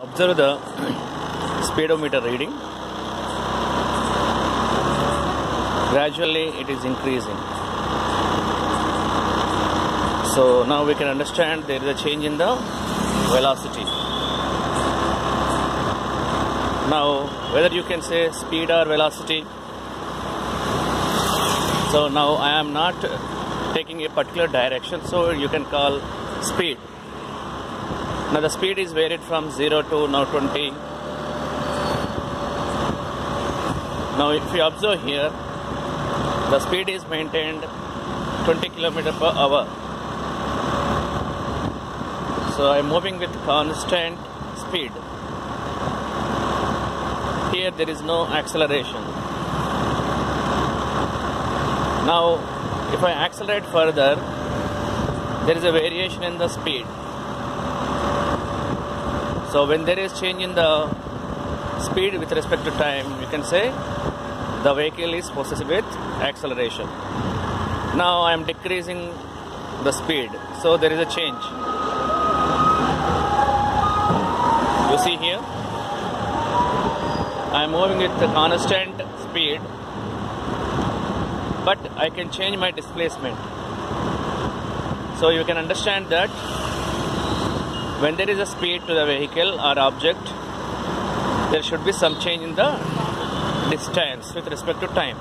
Observe the speedometer reading. Gradually it is increasing. So now we can understand there is a change in the velocity. Now whether you can say speed or velocity. So now I am not taking a particular direction so you can call speed. Now the speed is varied from 0 to now 20. Now if you observe here, the speed is maintained 20 km per hour. So I am moving with constant speed. Here there is no acceleration. Now if I accelerate further, there is a variation in the speed. So when there is change in the speed with respect to time, you can say the vehicle is possessed with acceleration. Now I am decreasing the speed, so there is a change. You see here, I am moving with the constant speed, but I can change my displacement. So you can understand that when there is a speed to the vehicle or object, there should be some change in the distance with respect to time.